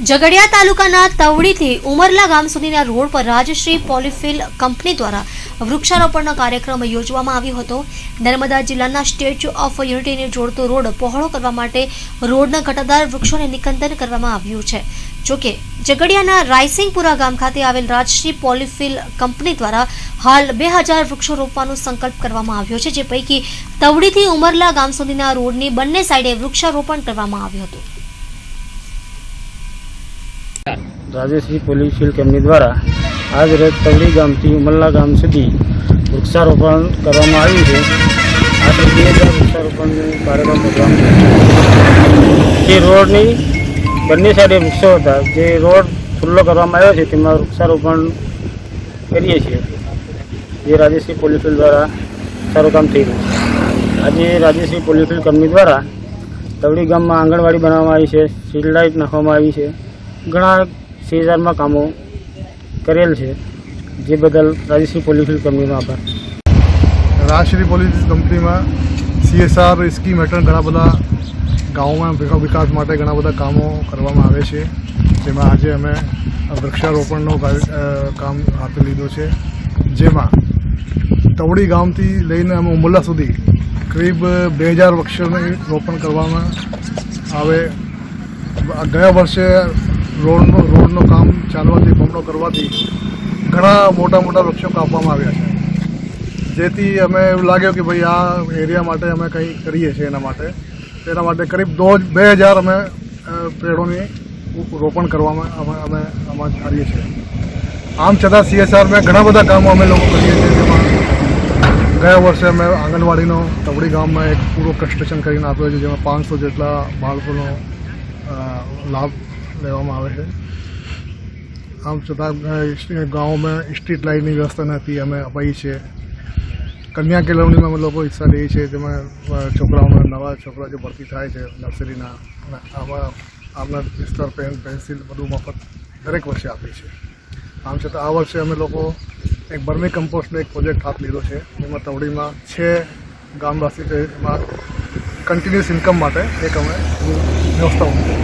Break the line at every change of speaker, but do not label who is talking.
ઝઘડિયા તાલુકાના તવડીથી ઉમરલા ગામ સુધીના રોડ પર રાજશ્રી પોલીફિલ કંપની દ્વારા વૃક્ષારોપણનો કાર્યક્રમ યોજવામાં આવ્યો હતો. નર્મદા જિલ્લાના સ્ટેચ્યુ ઓફ યુનિટીને જોડતો રોડ પહોળો કરવા માટે રોડના ઘટાદાર વૃક્ષોને નિકંદન કરવામાં આવ્યું છે. જોકે ઝઘડિયાના રાયસિંગપુરા ગામ ખાતે આવેલ રાજશ્રી પોલીફિલ કંપની દ્વારા હાલ બે હજાર વૃક્ષો રોપવાનો સંકલ્પ કરવામાં આવ્યો છે, જે પૈકી તવડીથી ઉમરલા ગામ સુધીના રોડની બંને સાઈડે વૃક્ષારોપણ કરવામાં આવ્યું હતું.
રાજેશ્રી પોલીસ કંપની દ્વારા આજ રોજ તવડી ગામથી ઉમલ્લા ગામ સુધી વૃક્ષારોપણ કરવામાં આવ્યું છે. આજે બે હજાર વૃક્ષારોપણનું કાર્યક્રમ કરવામાં જે રોડની બંને સાઈડે વૃક્ષો હતા, જે રોડ ખુલ્લો કરવામાં આવ્યો છે, તેમાં વૃક્ષારોપણ કરીએ છીએ. જે રાજેશ્રી પોલીસ દ્વારા સારું કામ થઈ રહ્યું છે. આજે રાજેશ્રી પોલીસ કંપની દ્વારા તવડી ગામમાં આંગણવાડી બનાવવામાં આવી છે સ્ટ્રીટ લાઇટ નાખવામાં આવી છે. ઘણા શેજારમાં કામો કરેલ છે, જે બદલ રાજેશ્રી પોલીસ કંપનીનો આભાર.
રાજશ્રી પોલીસ કંપનીમાં સીએસઆર સ્કીમ હેઠળ ઘણા બધા ગામોમાં વિકા- વિકાસ માટે ઘણા બધા કામો કરવામાં આવે છે. જેમાં આજે અમે વૃક્ષારોપણનો કામ હાથ લીધો છે. જેમાં તવડી ગામથી લઈને અમે ઉમરલા સુધી કરીબ બે હજાર વૃક્ષોને રોપણ કરવામાં આવે. ગયા વર્ષે રોડનો રોડનું કામ ચાલવાથી બમણો કરવાથી ઘણા મોટા મોટા વૃક્ષો કાપવામાં આવ્યા છે. જેથી અમે એવું લાગ્યું કે ભાઈ આ એરિયા માટે અમે કંઈ કરીએ છીએ એના માટે. તેના માટે કરીબ દો બે હજાર અમે પેડોની રોપણ કરવામાં અમે અમે આમાં કરીએ છીએ. આમ છતાં સીએસઆરમાં ઘણા બધા કામો અમે લોકો કરીએ છીએ, જેમાં ગયા વર્ષે અમે આંગણવાડીનો તવડી ગામમાં એક પૂરો કન્સ્ટ્રક્શન કરીને આપ્યો છે, જેમાં પાંચસો જેટલા બાળકોનો લાભ લેવામાં આવે છે આમ છતાં ગામોમાં સ્ટ્રીટ લાઇટની વ્યવસ્થા નથી, અમે અપાઈ છે કન્યા કેળવણીમાં અમે લોકો હિસ્સા લઈએ છીએ, તેમાં છોકરાઓમાં નવા છોકરા જે ભરતી થાય છે, નર્સરીના આમાં આમના વિસ્તાર પેન, પેન્સિલ બધું મફત દરેક વર્ષે આપીએ છીએ આમ છતાં, આ વર્ષે અમે લોકો એક બર્મી કમ્પોસ્ટનો એક પ્રોજેક્ટ હાથ લીધો છે એમાં તવડીમાં છે ગામવાસી છે એમાં કન્ટિન્યુઅસ ઇન્કમ માટે એક અમે વ્યવસ્થા.